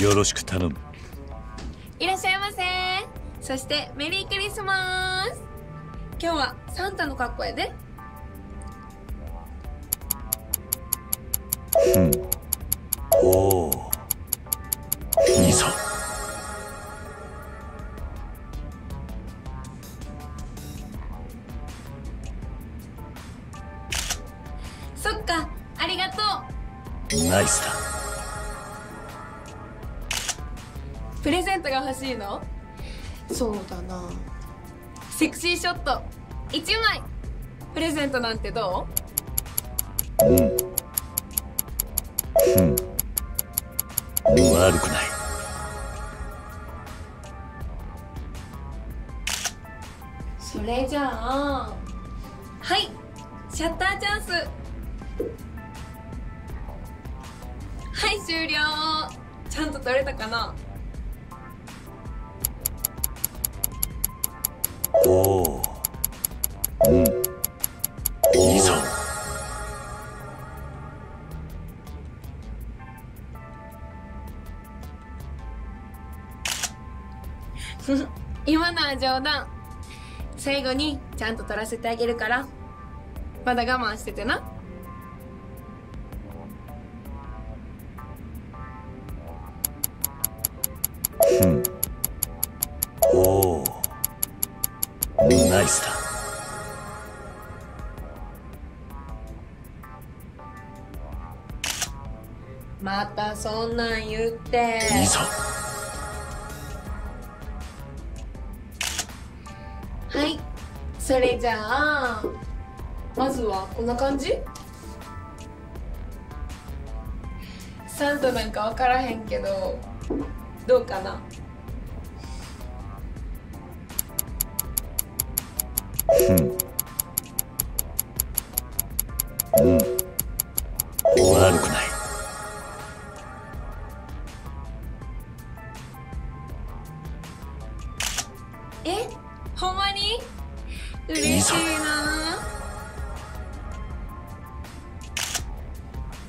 よろしく頼む。いらっしゃいませ。そしてメリークリスマス。今日はサンタの格好やで。うん。おおいいぞそっかありがとナイスだプレゼントが欲しいの？そうだな。セクシーショット。1枚。プレゼントなんてどう？ん。うん。悪くない。うそれじゃあ。はい。シャッターチャンス。はい終了。ちゃんと撮れたかな？今のは冗談。最後にちゃんと撮らせてあげるから。まだ我慢しててな。うん。おおナイスだ。またそんなん言って。いいぞそれじゃあまずはこんな感じ？サンタなんか分からへんけどどうかな？うん。うん。悪くない。え？ほんまに？嬉しいな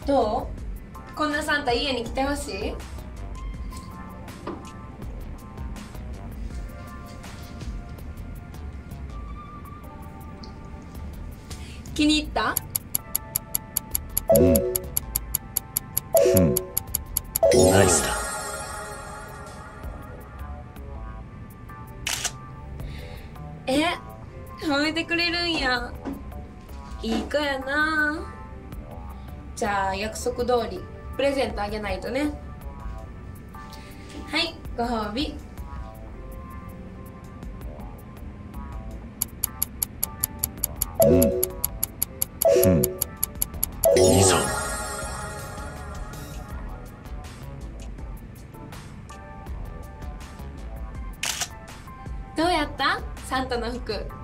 どう？こんなサンタ家に来てほしい？気に入った？うん。うん。ナイスだ褒めてくれるん。やいい子やな。じゃあ約束通りプレゼントあげないとね。はいご褒美。うん。うん。いいぞ。どうやった？サンタの服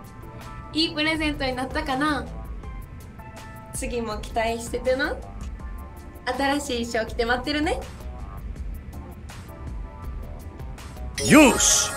いいプレゼントになったかな？次も期待しててな。新しい衣装着て待ってるね。よし